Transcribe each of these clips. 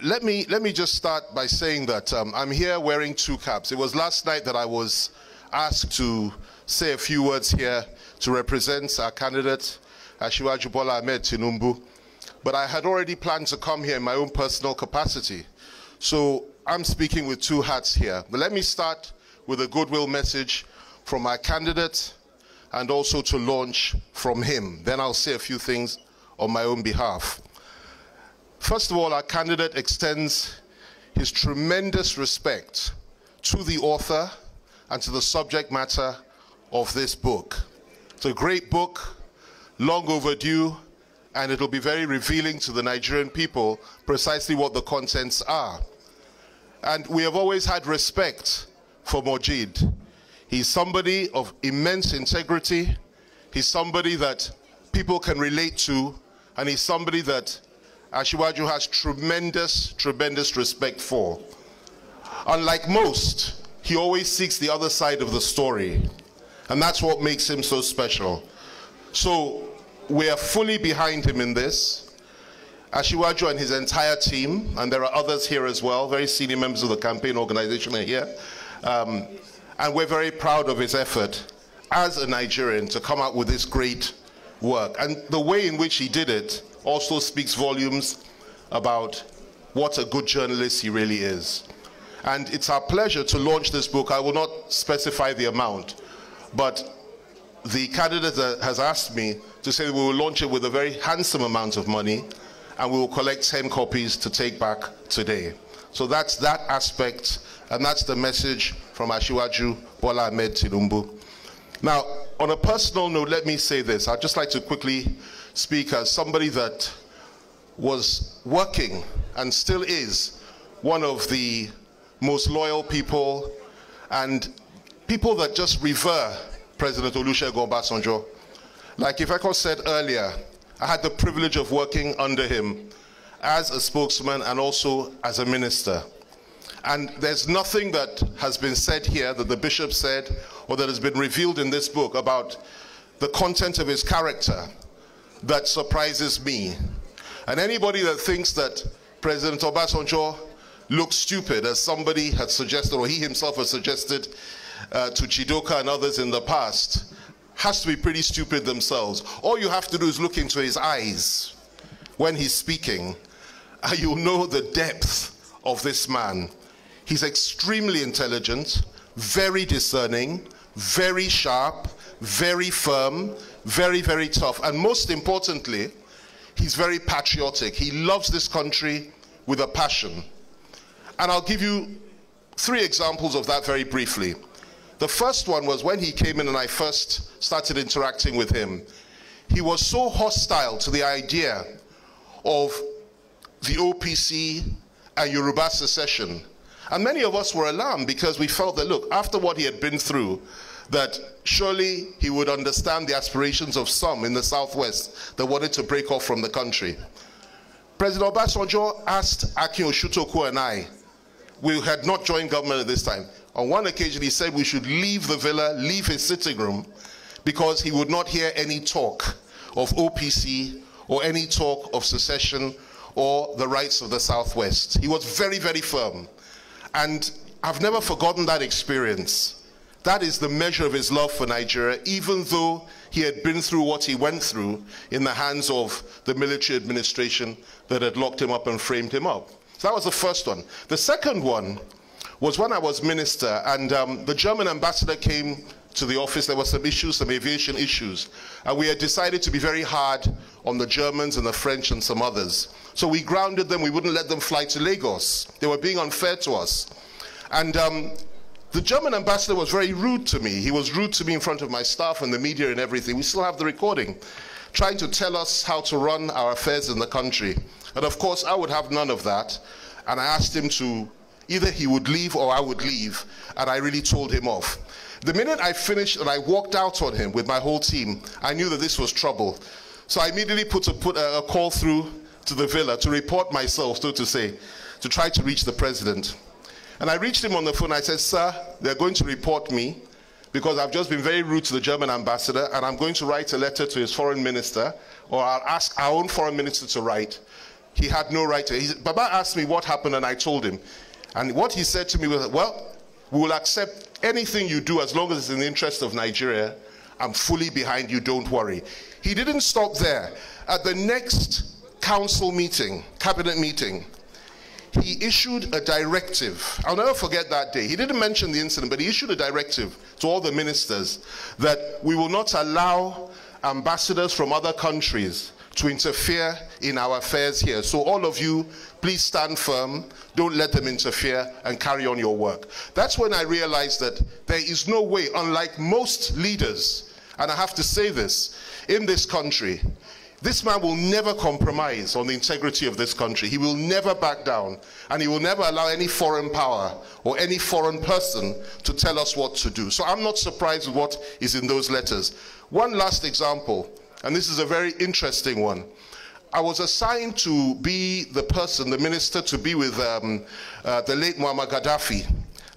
let me let me just start by saying that um, I'm here wearing two caps. It was last night that I was asked to say a few words here to represent our candidate, Asiwaju Bola Ahmed Tinubu, but I had already planned to come here in my own personal capacity. So I'm speaking with two hats here. But let me start with a goodwill message from our candidate and also to launch from him. Then I'll say a few things on my own behalf. First of all, our candidate extends his tremendous respect to the author and to the subject matter of this book. It's a great book, long overdue, and it'll be very revealing to the Nigerian people precisely what the contents are. And we have always had respect for Mojeed. He's somebody of immense integrity. He's somebody that people can relate to, and he's somebody that Asiwaju has tremendous, tremendous respect for. Unlike most, he always seeks the other side of the story. And that's what makes him so special. So we are fully behind him in this. Asiwaju and his entire team, and there are others here as well, very senior members of the campaign organization are here. Um, and we're very proud of his effort as a Nigerian to come out with this great work. And the way in which he did it also speaks volumes about what a good journalist he really is. And it's our pleasure to launch this book. I will not specify the amount, but the candidate has asked me to say we will launch it with a very handsome amount of money and we will collect 10 copies to take back today. So that's that aspect, and that's the message from Asiwaju Bola Ahmed. Now, on a personal note, let me say this. I'd just like to quickly speak as somebody that was working and still is one of the most loyal people and people that just revere President Olusegun Obasanjo. Like Ifeko said earlier, I had the privilege of working under him as a spokesman and also as a minister. And there's nothing that has been said here that the bishop said or that has been revealed in this book about the content of his character that surprises me. And anybody that thinks that President Obasanjo looks stupid, as somebody had suggested, or he himself has suggested uh, to Chidoka and others in the past, has to be pretty stupid themselves. All you have to do is look into his eyes when he's speaking, and you'll know the depth of this man. He's extremely intelligent, very discerning, very sharp, very firm, very, very tough. And most importantly, he's very patriotic. He loves this country with a passion. And I'll give you three examples of that very briefly. The first one was when he came in and I first started interacting with him. He was so hostile to the idea of the OPC and Yoruba secession. And many of us were alarmed because we felt that, look, after what he had been through, that surely he would understand the aspirations of some in the southwest that wanted to break off from the country. President Obasanjo asked Akin Osuntokun and I, we had not joined government at this time, on one occasion, he said we should leave the villa, leave his sitting room, because he would not hear any talk of OPC or any talk of secession or the rights of the Southwest. He was very, very firm. And I've never forgotten that experience. That is the measure of his love for Nigeria, even though he had been through what he went through in the hands of the military administration that had locked him up and framed him up. So that was the first one. The second one was when I was minister and um, the German ambassador came to the office. There were some issues, some aviation issues. And we had decided to be very hard on the Germans and the French and some others. So we grounded them. We wouldn't let them fly to Lagos. They were being unfair to us. And um, the German ambassador was very rude to me. He was rude to me in front of my staff and the media and everything. We still have the recording, trying to tell us how to run our affairs in the country. And of course, I would have none of that. And I asked him to Either he would leave or I would leave. And I really told him off. The minute I finished and I walked out on him with my whole team, I knew that this was trouble. So I immediately put a, put a, a call through to the villa to report myself, so to say, to try to reach the president. And I reached him on the phone. I said, Sir, they're going to report me because I've just been very rude to the German ambassador, and I'm going to write a letter to his foreign minister, or I'll ask our own foreign minister to write. he had no right to. He, Baba asked me what happened, and I told him. And what he said to me was, Well, we will accept anything you do as long as it's in the interest of Nigeria. I'm fully behind you, don't worry. He didn't stop there. At the next council meeting, cabinet meeting, he issued a directive. I'll never forget that day. He didn't mention the incident, but he issued a directive to all the ministers that we will not allow ambassadors from other countries to interfere in our affairs here. So all of you, please stand firm. Don't let them interfere and carry on your work. That's when I realized that there is no way, unlike most leaders, and I have to say this, in this country, this man will never compromise on the integrity of this country. He will never back down. And he will never allow any foreign power or any foreign person to tell us what to do. So I'm not surprised with what is in those letters. One last example, and this is a very interesting one. I was assigned to be the person, the minister, to be with um, uh, the late Muammar Gaddafi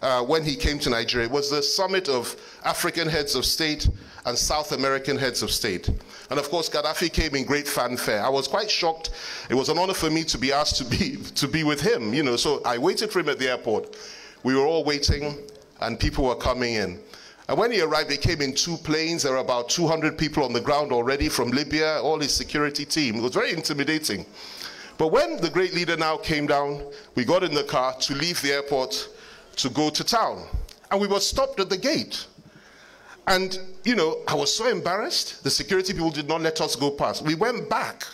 uh, when he came to Nigeria. It was the summit of African heads of state and South American heads of state. And of course, Gaddafi came in great fanfare. I was quite shocked. It was an honor for me to be asked to be, to be with him, you know. So I waited for him at the airport. We were all waiting, and people were coming in. And when he arrived, he came in two planes. There were about 200 people on the ground already from Libya, all his security team. It was very intimidating. But when the great leader now came down, we got in the car to leave the airport to go to town. And we were stopped at the gate. And, you know, I was so embarrassed. The security people did not let us go past. We went back.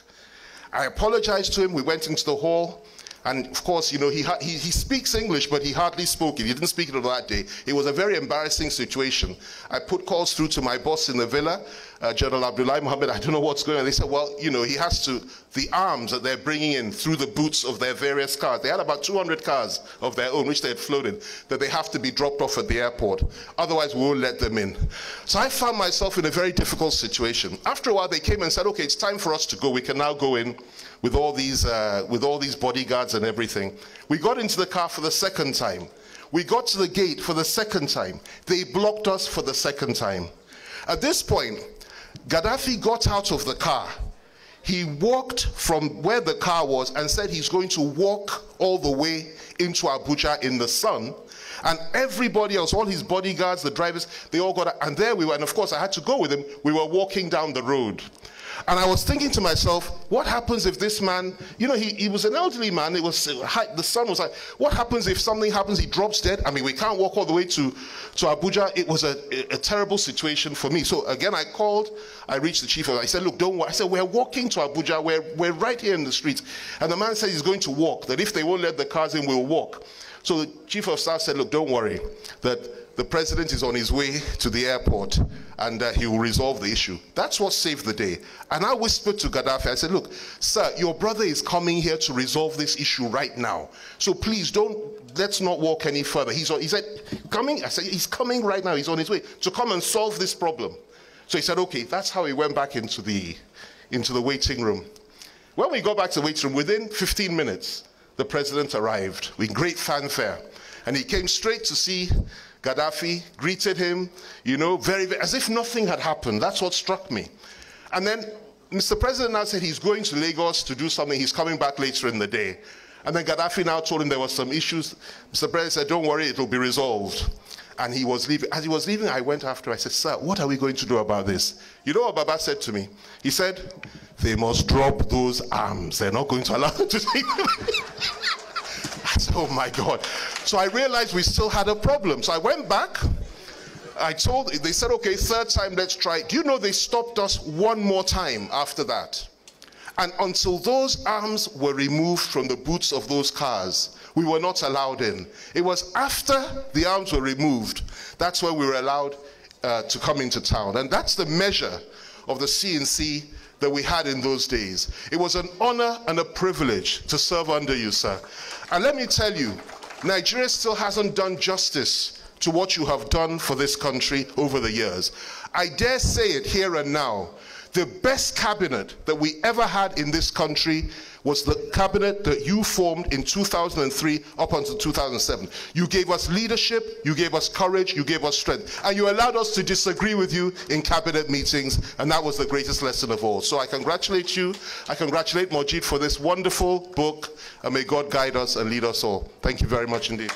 I apologized to him. We went into the hall. And of course, you know, he, he, he, speaks English, but he hardly spoke it. He didn't speak it on that day. It was a very embarrassing situation. I put calls through to my boss in the villa, uh, General Abdullahi Mohammed. I don't know what's going on. They said, well, you know, he has to, the arms that they're bringing in through the boots of their various cars. They had about 200 cars of their own, which they had floated, that they have to be dropped off at the airport. Otherwise, we won't let them in. So I found myself in a very difficult situation. After a while, they came and said, okay, it's time for us to go. We can now go in with all these, uh, with all these bodyguards and everything. We got into the car for the second time. We got to the gate for the second time. They blocked us for the second time. At this point, Gaddafi got out of the car. He walked from where the car was and said he's going to walk all the way into Abuja in the sun. And everybody else, all his bodyguards, the drivers, they all got out. And there we were. And of course, I had to go with him. We were walking down the road. And I was thinking to myself, what happens if this man, you know, he, he was an elderly man, it was uh, the sun was like, what happens if something happens, he drops dead? I mean, we can't walk all the way to, to Abuja. It was a, a terrible situation for me. So again, I called, I reached the chief, of I said, look, don't worry. I said, we're walking to Abuja, we're, we're right here in the streets. And the man said he's going to walk, that if they won't let the cars in, we'll walk. So the chief of staff said, look, don't worry, that the president is on his way to the airport and uh, he will resolve the issue. That's what saved the day. And I whispered to Gaddafi, I said, look, sir, your brother is coming here to resolve this issue right now. So please don't, let's not walk any further. He's on, he said, coming? I said, he's coming right now. He's on his way to come and solve this problem. So he said, okay, that's how he went back into the, into the waiting room. When we got back to the waiting room, within 15 minutes, the president arrived with great fanfare. And he came straight to see Gaddafi greeted him, you know, very, very, as if nothing had happened. That's what struck me. And then Mr. President now said he's going to Lagos to do something. He's coming back later in the day. And then Gaddafi now told him there were some issues. Mr. President said, don't worry, it will be resolved. And he was leaving. As he was leaving, I went after. I said, sir, what are we going to do about this? You know what Baba said to me? He said, they must drop those arms. They're not going to allow them to take them. Oh my God. So I realized we still had a problem. So I went back. I told, they said, okay, third time, let's try. Do you know they stopped us one more time after that? And until those arms were removed from the boots of those cars, we were not allowed in. It was after the arms were removed, that's when we were allowed uh, to come into town. And that's the measure of the C-in-C that we had in those days. It was an honor and a privilege to serve under you, sir. And let me tell you, Nigeria still hasn't done justice to what you have done for this country over the years. I dare say it here and now the best cabinet that we ever had in this country was the cabinet that you formed in 2003 up until 2007. You gave us leadership, you gave us courage, you gave us strength, and you allowed us to disagree with you in cabinet meetings, and that was the greatest lesson of all. So I congratulate you. I congratulate Mojeed for this wonderful book, and may God guide us and lead us all. Thank you very much indeed.